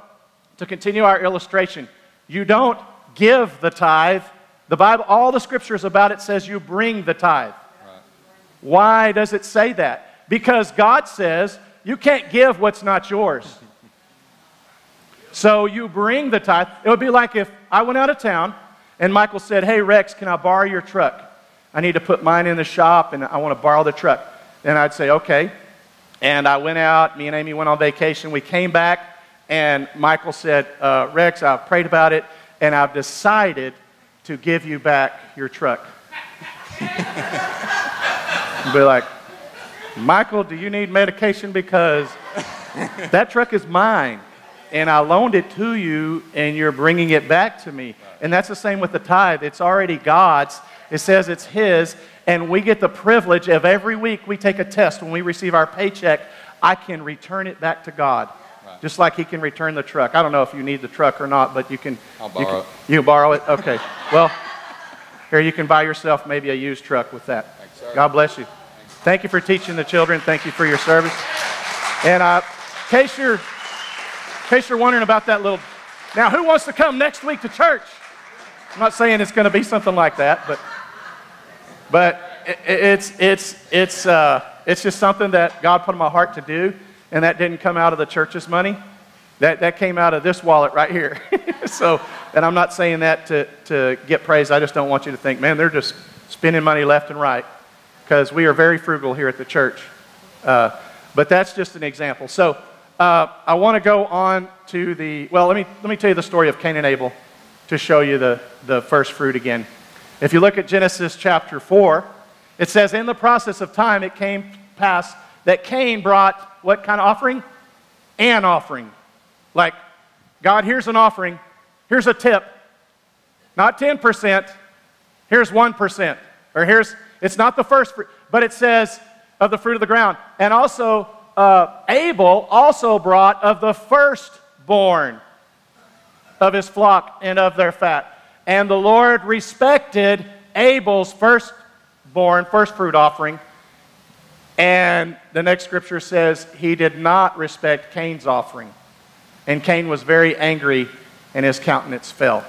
A: to continue our illustration, you don't give the tithe. The Bible, all the scriptures about it says you bring the tithe. Why does it say that? Because God says you can't give what's not yours. So you bring the tithe. It would be like if I went out of town and Michael said, Hey, Rex, can I borrow your truck? I need to put mine in the shop and I want to borrow the truck. And I'd say, Okay. And I went out, me and Amy went on vacation. We came back and Michael said, uh, Rex, I've prayed about it and I've decided to give you back your truck. Be like, Michael, do you need medication? Because that truck is mine and I loaned it to you and you're bringing it back to me. And that's the same with the tithe. It's already God's. It says it's His, and we get the privilege of every week we take a test when we receive our paycheck. I can return it back to God, just like He can return the truck. I don't know if you need the truck or not, but you can.
D: I'll
A: you
D: borrow
A: can,
D: it.
A: You can borrow it. Okay. Well, here you can buy yourself maybe a used truck with that.
D: sir.
A: God bless you. Thank you for teaching the children. Thank you for your service. And uh, in case you're in case you're wondering about that little. Now, who wants to come next week to church? I'm not saying it's going to be something like that, but but it, it's it's it's uh, it's just something that God put in my heart to do, and that didn't come out of the church's money. That that came out of this wallet right here. so, and I'm not saying that to to get praise. I just don't want you to think, man, they're just spending money left and right, because we are very frugal here at the church. Uh, but that's just an example. So uh, I want to go on to the, well, let me, let me tell you the story of Cain and Abel to show you the, the first fruit again. If you look at Genesis chapter 4, it says, In the process of time, it came pass that Cain brought what kind of offering? An offering. Like, God, here's an offering, here's a tip. Not 10%, here's 1%. Or here's, it's not the first fruit, but it says of the fruit of the ground. And also, uh, Abel also brought of the firstborn of his flock and of their fat. And the Lord respected Abel's firstborn, first fruit offering. And the next scripture says he did not respect Cain's offering. And Cain was very angry, and his countenance fell.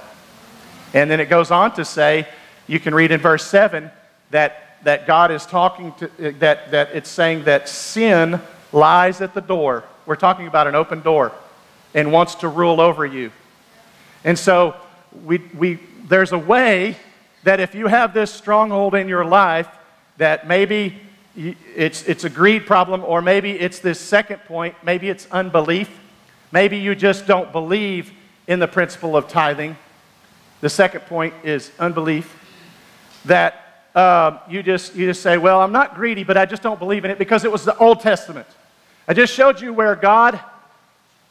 A: And then it goes on to say, you can read in verse 7 that, that God is talking to, eh, that, that it's saying that sin lies at the door. We're talking about an open door and wants to rule over you. And so we, we, there's a way that if you have this stronghold in your life, that maybe it's, it's a greed problem, or maybe it's this second point, maybe it's unbelief. Maybe you just don't believe in the principle of tithing. The second point is unbelief. That uh, you, just, you just say, Well, I'm not greedy, but I just don't believe in it because it was the Old Testament. I just showed you where God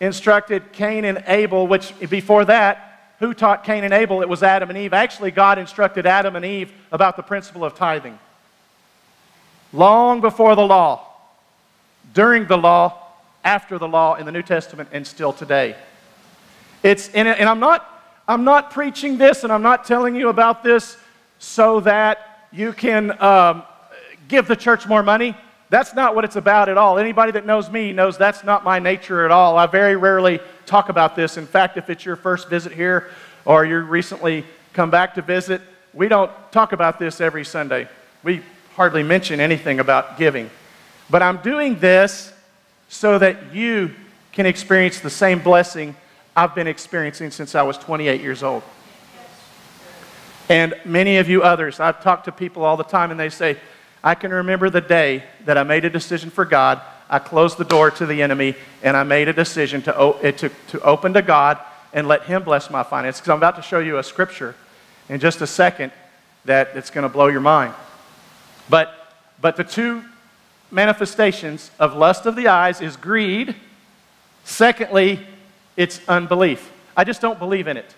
A: instructed Cain and Abel, which before that, who taught Cain and Abel? It was Adam and Eve. Actually, God instructed Adam and Eve about the principle of tithing. Long before the law, during the law, after the law in the New Testament, and still today. It's, and, and I'm, not, I'm not preaching this and I'm not telling you about this so that you can um, give the church more money. That's not what it's about at all. Anybody that knows me knows that's not my nature at all. I very rarely talk about this. In fact, if it's your first visit here or you recently come back to visit, we don't talk about this every Sunday. We hardly mention anything about giving. But I'm doing this so that you can experience the same blessing I've been experiencing since I was 28 years old. And many of you others, I've talked to people all the time and they say, I can remember the day that I made a decision for God. I closed the door to the enemy and I made a decision to, eh, to, to open to God and let Him bless my finances. Because I'm about to show you a scripture in just a second that it's going to blow your mind. But, but the two manifestations of lust of the eyes is greed. Secondly, it's unbelief. I just don't believe in it.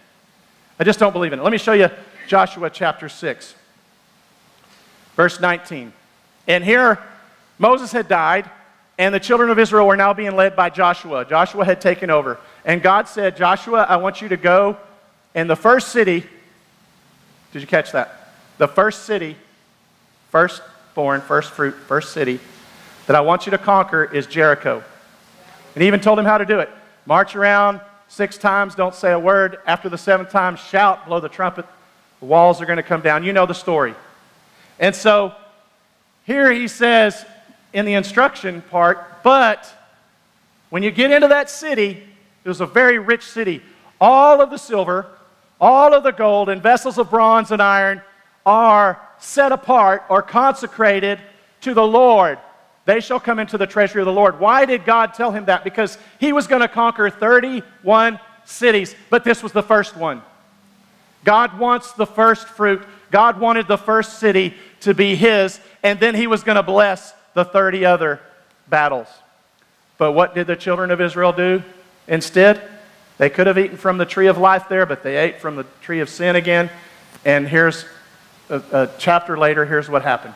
A: I just don't believe in it. Let me show you Joshua chapter 6, verse 19. And here, Moses had died, and the children of Israel were now being led by Joshua. Joshua had taken over. And God said, Joshua, I want you to go, and the first city, did you catch that? The first city, firstborn, first fruit, first city that I want you to conquer is Jericho. And he even told him how to do it. March around six times, don't say a word. After the seventh time, shout, blow the trumpet. The walls are going to come down. You know the story. And so here he says in the instruction part, but when you get into that city, it was a very rich city. All of the silver, all of the gold, and vessels of bronze and iron are set apart or consecrated to the Lord. They shall come into the treasury of the Lord. Why did God tell him that? Because he was going to conquer 31 cities, but this was the first one. God wants the first fruit. God wanted the first city to be his, and then he was going to bless the 30 other battles. But what did the children of Israel do instead? They could have eaten from the tree of life there, but they ate from the tree of sin again. And here's a, a chapter later, here's what happened.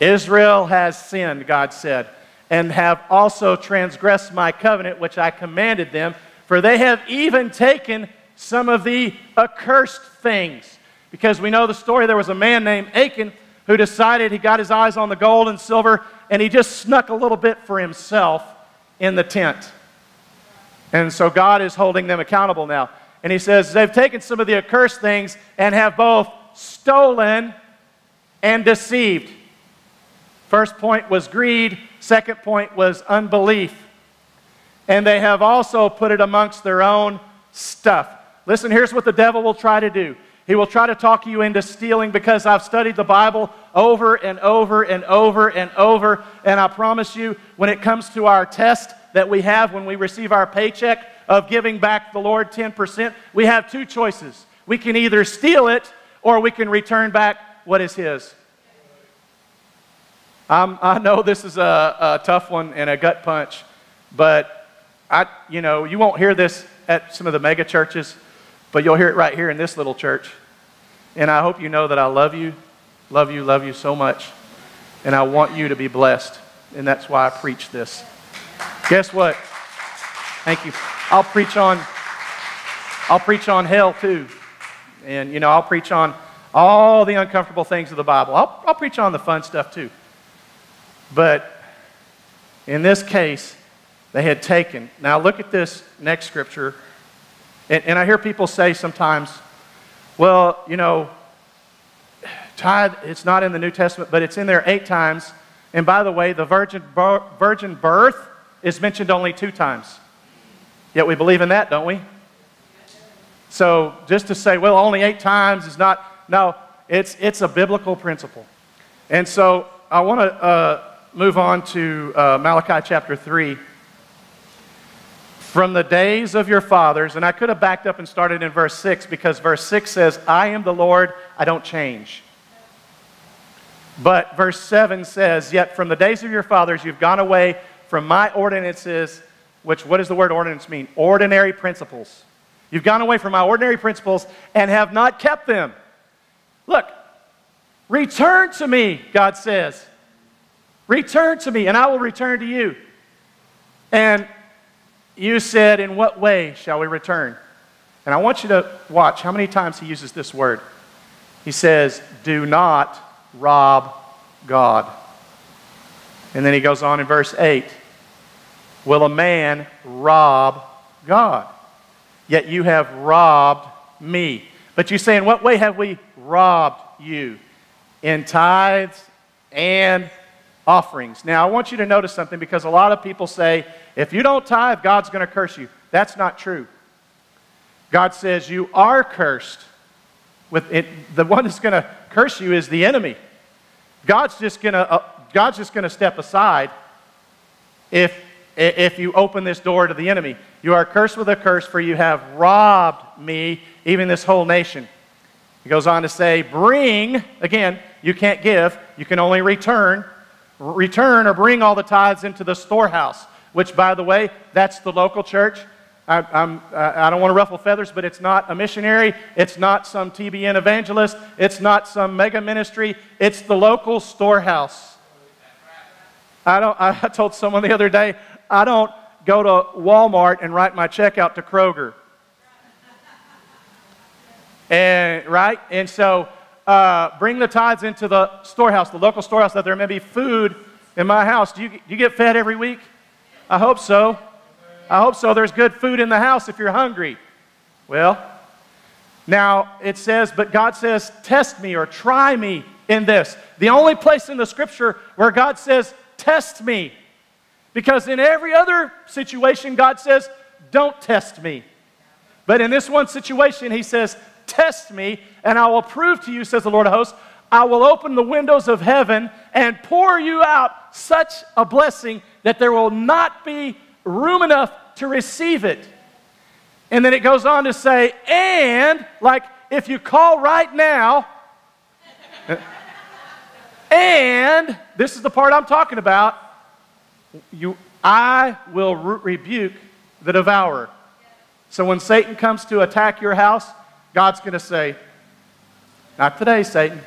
A: Israel has sinned, God said, and have also transgressed my covenant which I commanded them, for they have even taken some of the accursed things. Because we know the story, there was a man named Achan who decided he got his eyes on the gold and silver and he just snuck a little bit for himself in the tent. And so God is holding them accountable now. And he says, They've taken some of the accursed things and have both stolen and deceived. First point was greed, second point was unbelief. And they have also put it amongst their own stuff. Listen, here's what the devil will try to do. He will try to talk you into stealing because I've studied the Bible over and over and over and over. And I promise you, when it comes to our test that we have when we receive our paycheck of giving back the Lord 10%, we have two choices. We can either steal it or we can return back what is His. I'm, i know this is a, a tough one and a gut punch, but I, you know, you won't hear this at some of the mega churches, but you'll hear it right here in this little church. And I hope you know that I love you, love you, love you so much, and I want you to be blessed. And that's why I preach this. Guess what? Thank you. I'll preach on I'll preach on hell too. And you know, I'll preach on all the uncomfortable things of the Bible. I'll, I'll preach on the fun stuff too. But in this case, they had taken. Now look at this next scripture. And, and I hear people say sometimes, well, you know, tithe, it's not in the New Testament, but it's in there eight times. And by the way, the virgin, virgin birth is mentioned only two times. Yet we believe in that, don't we? So just to say, well, only eight times is not, no, it's, it's a biblical principle. And so I want to uh, move on to uh, Malachi chapter 3. From the days of your fathers, and I could have backed up and started in verse 6 because verse 6 says, I am the Lord, I don't change. But verse 7 says, Yet from the days of your fathers you've gone away from my ordinances, which, what does the word ordinance mean? Ordinary principles. You've gone away from my ordinary principles and have not kept them. Look, return to me, God says. Return to me, and I will return to you. And you said, In what way shall we return? And I want you to watch how many times he uses this word. He says, Do not rob God. And then he goes on in verse 8 Will a man rob God? Yet you have robbed me. But you say, In what way have we robbed you? In tithes and offerings. Now, I want you to notice something because a lot of people say, if you don't tithe, God's going to curse you. That's not true. God says you are cursed. With it, the one that's going to curse you is the enemy. God's just going to uh, God's just going to step aside if if you open this door to the enemy. You are cursed with a curse, for you have robbed me, even this whole nation. He goes on to say, Bring, again, you can't give, you can only return. Return or bring all the tithes into the storehouse, which, by the way, that's the local church. I, I'm, I don't want to ruffle feathers, but it's not a missionary. It's not some TBN evangelist. It's not some mega ministry. It's the local storehouse. I, don't, I told someone the other day, I don't go to Walmart and write my check out to Kroger. And, right? And so uh, bring the tithes into the storehouse, the local storehouse, that there may be food in my house. Do you, do you get fed every week? I hope so. I hope so. There's good food in the house if you're hungry. Well, now it says, but God says, test me or try me in this. The only place in the scripture where God says, test me because in every other situation, God says, Don't test me. But in this one situation, He says, Test me, and I will prove to you, says the Lord of hosts, I will open the windows of heaven and pour you out such a blessing that there will not be room enough to receive it. And then it goes on to say, and like if you call right now, and this is the part I'm talking about, you, I will re- rebuke the devourer. So when Satan comes to attack your house, God's going to say, Not today, Satan.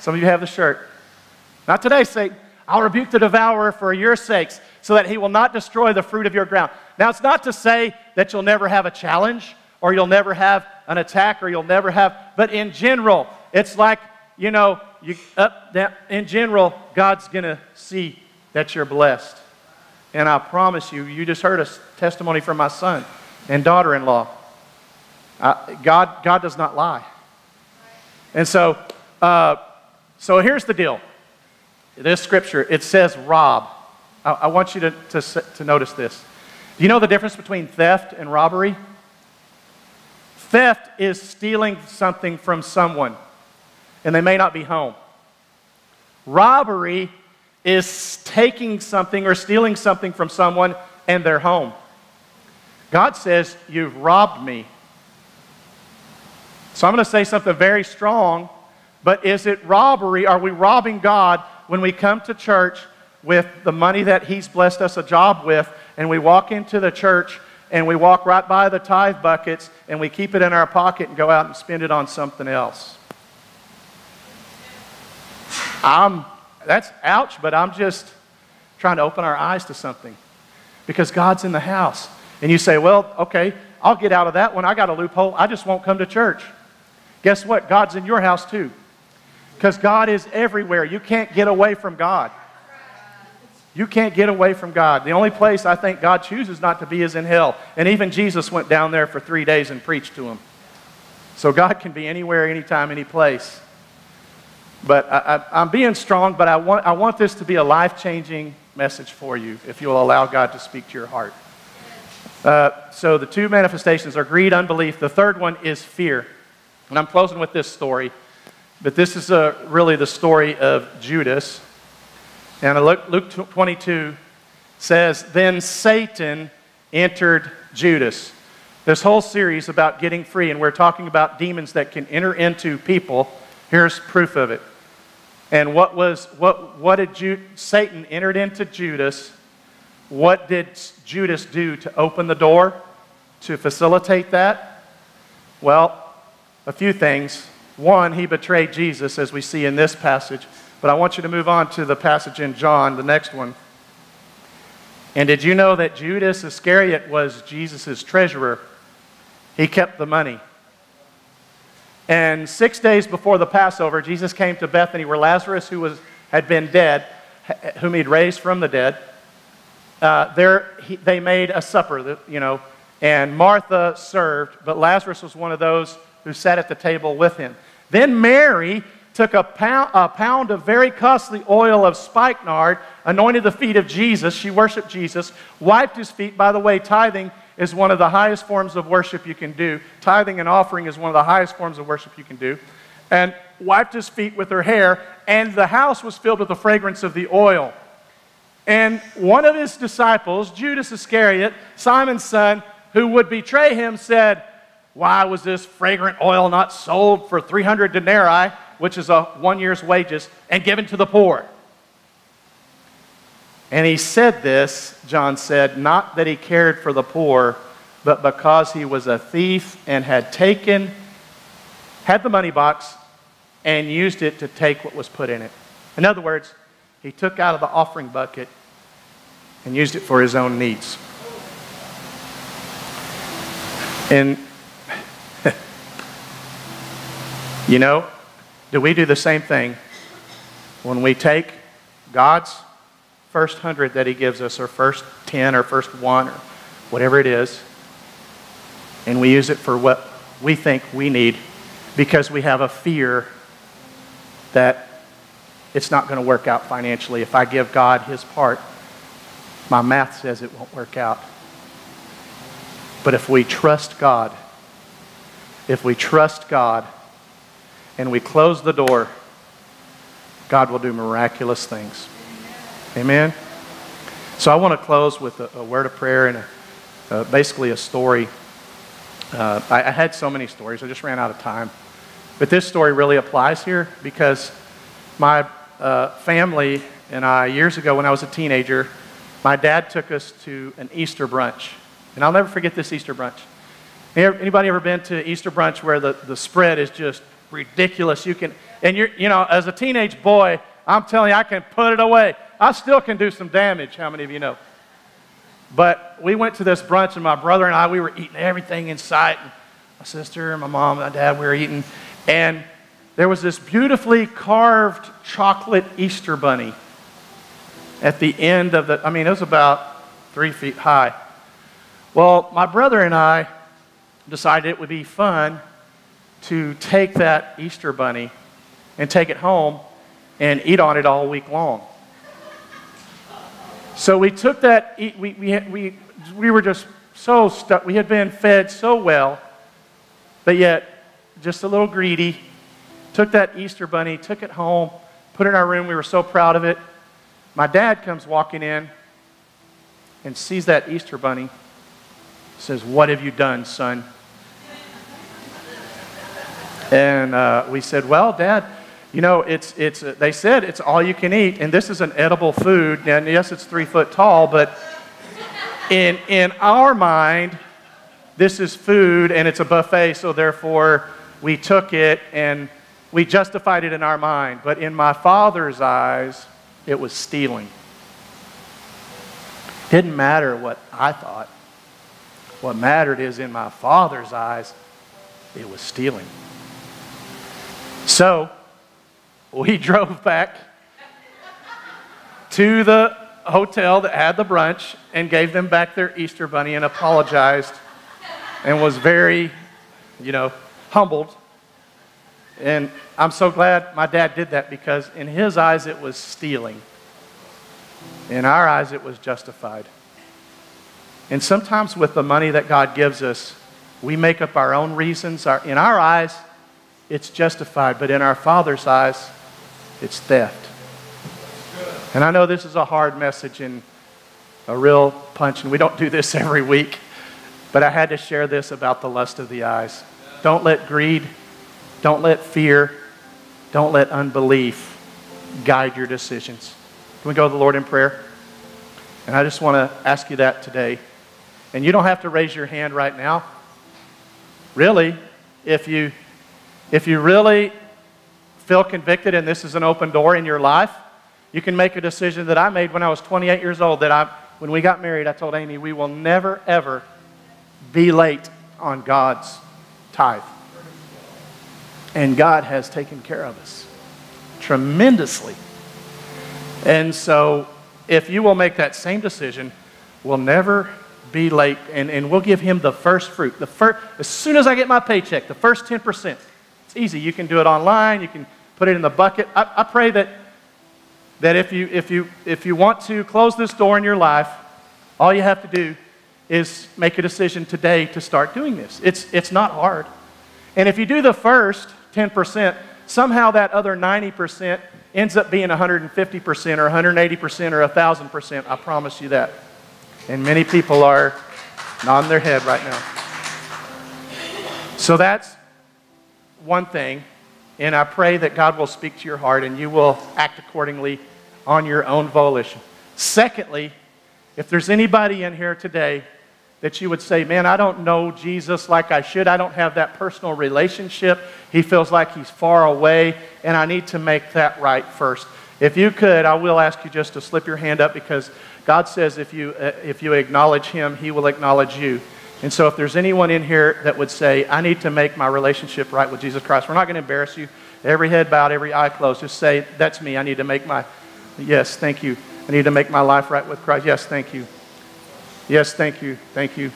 A: Some of you have the shirt. Not today, Satan. I'll rebuke the devourer for your sakes so that he will not destroy the fruit of your ground. Now, it's not to say that you'll never have a challenge or you'll never have an attack or you'll never have, but in general, it's like, you know, you, up, down, in general, God's going to see that you're blessed. And I promise you, you just heard a testimony from my son and daughter in law. God, God does not lie. And so, uh, so here's the deal. This scripture, it says rob. I, I want you to, to, to notice this. Do you know the difference between theft and robbery? Theft is stealing something from someone, and they may not be home. Robbery is taking something or stealing something from someone and their home. God says, You've robbed me. So I'm going to say something very strong, but is it robbery? Are we robbing God when we come to church with the money that He's blessed us a job with and we walk into the church and we walk right by the tithe buckets and we keep it in our pocket and go out and spend it on something else? I'm that's ouch, but I'm just trying to open our eyes to something because God's in the house. And you say, well, okay, I'll get out of that one. I got a loophole. I just won't come to church. Guess what? God's in your house too. Because God is everywhere. You can't get away from God. You can't get away from God. The only place I think God chooses not to be is in hell. And even Jesus went down there for three days and preached to him. So God can be anywhere, anytime, any place. But I, am being strong, but I want, I want this to be a life changing message for you if you'll allow God to speak to your heart. Uh, so the two manifestations are greed, unbelief. The third one is fear. And I'm closing with this story. But this is uh, really the story of Judas. And Luke 22 says, Then Satan entered Judas. This whole series about getting free, and we're talking about demons that can enter into people. Here's proof of it. And what was what what did Ju- Satan entered into Judas? What did Judas do to open the door to facilitate that? Well, a few things. One, he betrayed Jesus, as we see in this passage. But I want you to move on to the passage in John, the next one. And did you know that Judas Iscariot was Jesus' treasurer? He kept the money. And six days before the Passover, Jesus came to Bethany where Lazarus, who was, had been dead, whom he'd raised from the dead, uh, there, he, they made a supper, you know, and Martha served, but Lazarus was one of those who sat at the table with him. Then Mary took a pound, a pound of very costly oil of spikenard, anointed the feet of Jesus. She worshiped Jesus, wiped his feet. By the way, tithing is one of the highest forms of worship you can do. Tithing and offering is one of the highest forms of worship you can do. And wiped his feet with her hair, and the house was filled with the fragrance of the oil. And one of his disciples, Judas Iscariot, Simon's son, who would betray him, said, Why was this fragrant oil not sold for 300 denarii, which is a one year's wages, and given to the poor? And he said this, John said, not that he cared for the poor, but because he was a thief and had taken, had the money box, and used it to take what was put in it. In other words, he took out of the offering bucket and used it for his own needs. And, you know, do we do the same thing when we take God's first hundred that He gives us, or first ten, or first one, or whatever it is, and we use it for what we think we need because we have a fear that it's not going to work out financially. If I give God His part, my math says it won't work out. But if we trust God, if we trust God and we close the door, God will do miraculous things. Amen? So I want to close with a, a word of prayer and a, uh, basically a story. Uh, I, I had so many stories, I just ran out of time. But this story really applies here because my uh, family and I, years ago when I was a teenager, my dad took us to an Easter brunch. And I'll never forget this Easter brunch. Anybody ever been to Easter brunch where the, the spread is just ridiculous? You can, and you're, you know, as a teenage boy, I'm telling you, I can put it away. I still can do some damage. How many of you know? But we went to this brunch, and my brother and I, we were eating everything in sight. And my sister, and my mom, and my dad, we were eating. And there was this beautifully carved chocolate Easter bunny at the end of the, I mean, it was about three feet high. Well, my brother and I decided it would be fun to take that Easter bunny and take it home and eat on it all week long. So we took that, we, we, we, we were just so stuck. We had been fed so well, but yet just a little greedy. Took that Easter bunny, took it home, put it in our room. We were so proud of it. My dad comes walking in and sees that Easter bunny, says, What have you done, son? And uh, we said, Well, Dad, you know, it's, it's, uh, they said it's all you can eat, and this is an edible food. And yes, it's three foot tall, but in, in our mind, this is food and it's a buffet, so therefore we took it and we justified it in our mind. But in my father's eyes, it was stealing. Didn't matter what I thought. What mattered is in my father's eyes, it was stealing. So we drove back to the hotel that had the brunch and gave them back their Easter bunny and apologized and was very, you know, humbled. And I'm so glad my dad did that because in his eyes it was stealing. In our eyes it was justified. And sometimes with the money that God gives us, we make up our own reasons. Our, in our eyes, it's justified, but in our Father's eyes, it's theft. And I know this is a hard message and a real punch, and we don't do this every week, but I had to share this about the lust of the eyes. Don't let greed, don't let fear, don't let unbelief guide your decisions. Can we go to the Lord in prayer? And I just want to ask you that today. And you don't have to raise your hand right now. Really, if you if you really feel convicted and this is an open door in your life, you can make a decision that I made when I was 28 years old that I when we got married, I told Amy, we will never ever be late on God's tithe. And God has taken care of us tremendously. And so, if you will make that same decision, we'll never be late, and, and we'll give him the first fruit. The first, as soon as I get my paycheck, the first 10%. It's easy. You can do it online, you can put it in the bucket. I, I pray that, that if, you, if, you, if you want to close this door in your life, all you have to do is make a decision today to start doing this. It's, it's not hard. And if you do the first 10%, somehow that other 90% ends up being 150% or 180% or 1,000%. I promise you that. And many people are nodding their head right now. So that's one thing. And I pray that God will speak to your heart and you will act accordingly on your own volition. Secondly, if there's anybody in here today that you would say, Man, I don't know Jesus like I should. I don't have that personal relationship. He feels like he's far away, and I need to make that right first. If you could, I will ask you just to slip your hand up because God says if you, uh, if you acknowledge him, he will acknowledge you. And so if there's anyone in here that would say, I need to make my relationship right with Jesus Christ, we're not going to embarrass you. Every head bowed, every eye closed. Just say, That's me. I need to make my, yes, thank you. I need to make my life right with Christ. Yes, thank you. Yes, thank you. Thank you.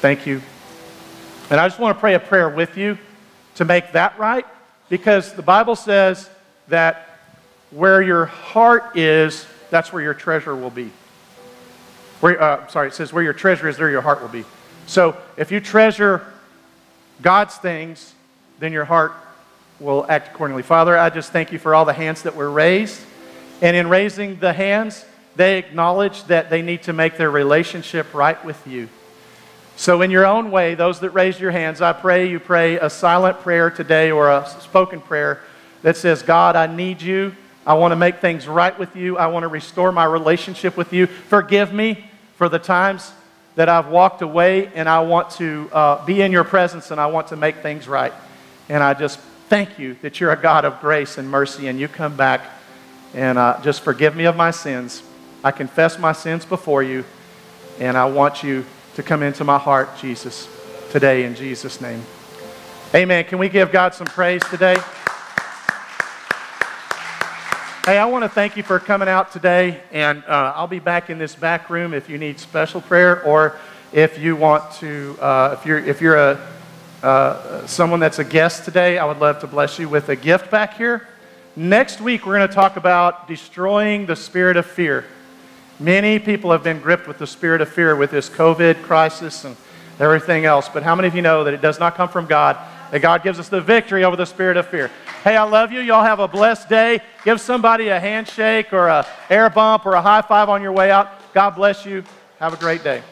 A: Thank you. And I just want to pray a prayer with you to make that right because the Bible says that where your heart is, that's where your treasure will be. Where, uh, sorry, it says where your treasure is, there your heart will be. So if you treasure God's things, then your heart will act accordingly. Father, I just thank you for all the hands that were raised. And in raising the hands, they acknowledge that they need to make their relationship right with you. So, in your own way, those that raised your hands, I pray you pray a silent prayer today or a spoken prayer that says, God, I need you. I want to make things right with you. I want to restore my relationship with you. Forgive me for the times that I've walked away, and I want to uh, be in your presence and I want to make things right. And I just thank you that you're a God of grace and mercy, and you come back and uh, just forgive me of my sins. I confess my sins before you, and I want you to come into my heart, Jesus, today in Jesus' name. Amen. Can we give God some praise today? Hey, I want to thank you for coming out today, and uh, I'll be back in this back room if you need special prayer or if you want to, uh, if you're if you're a uh, someone that's a guest today, I would love to bless you with a gift back here. Next week, we're going to talk about destroying the spirit of fear. Many people have been gripped with the spirit of fear with this COVID crisis and everything else. But how many of you know that it does not come from God? That God gives us the victory over the spirit of fear. Hey, I love you. Y'all have a blessed day. Give somebody a handshake or a air bump or a high five on your way out. God bless you. Have a great day.